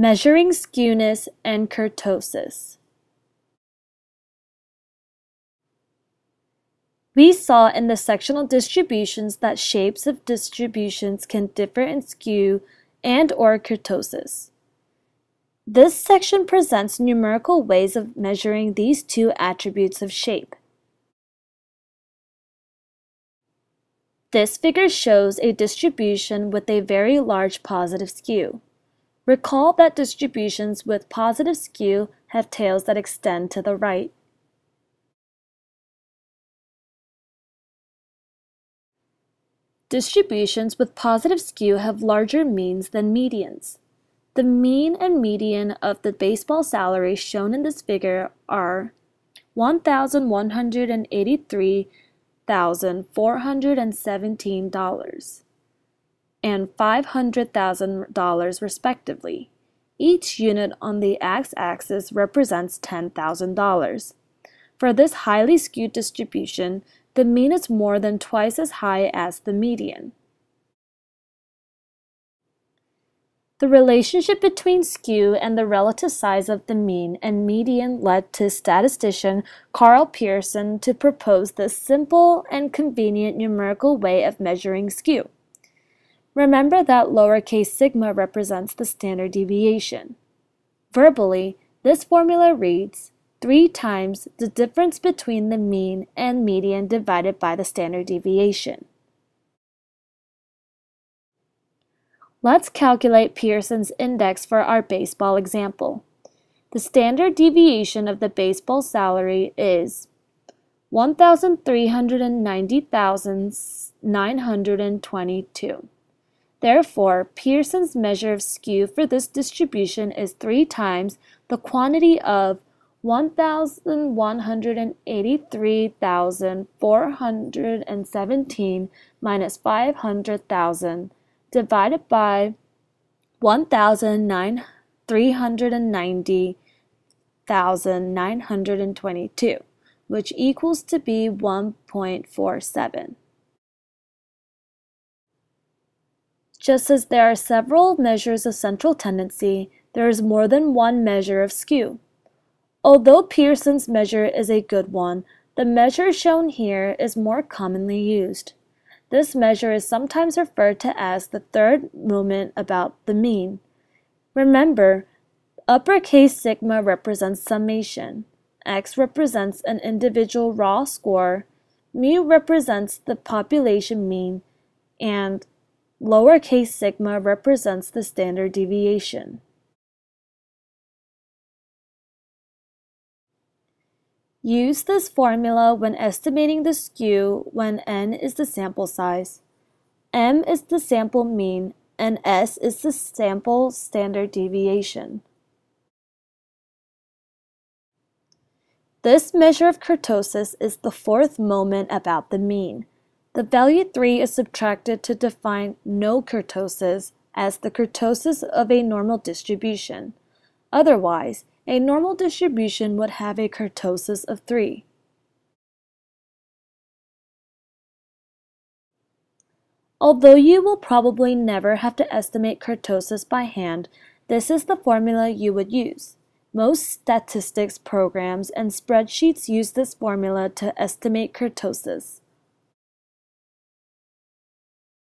Measuring skewness and kurtosis. We saw in the sectional distributions that shapes of distributions can differ in skew and or kurtosis. This section presents numerical ways of measuring these two attributes of shape. This figure shows a distribution with a very large positive skew. Recall that distributions with positive skew have tails that extend to the right. Distributions with positive skew have larger means than medians. The mean and median of the baseball salary shown in this figure are $1,183,417 and $500,000 respectively. Each unit on the x-axis represents $10,000. For this highly skewed distribution, the mean is more than twice as high as the median. The relationship between skew and the relative size of the mean and median led to statistician Karl Pearson to propose this simple and convenient numerical way of measuring skew. Remember that lowercase sigma represents the standard deviation. Verbally, this formula reads 3 times the difference between the mean and median divided by the standard deviation. Let's calculate Pearson's index for our baseball example. The standard deviation of the baseball salary is 1,390,922. Therefore, Pearson's measure of skew for this distribution is 3 times the quantity of 1,183,417 minus 500,000 divided by 1,390,922, which equals to be 1.47. Just as there are several measures of central tendency, there is more than one measure of skew. Although Pearson's measure is a good one, the measure shown here is more commonly used. This measure is sometimes referred to as the third moment about the mean. Remember, uppercase sigma represents summation, x represents an individual raw score, mu represents the population mean, and lowercase sigma represents the standard deviation. Use this formula when estimating the skew when n is the sample size, m is the sample mean, and s is the sample standard deviation. This measure of kurtosis is the fourth moment about the mean. The value 3 is subtracted to define no kurtosis as the kurtosis of a normal distribution. Otherwise, a normal distribution would have a kurtosis of 3. Although you will probably never have to estimate kurtosis by hand, this is the formula you would use. Most statistics programs and spreadsheets use this formula to estimate kurtosis.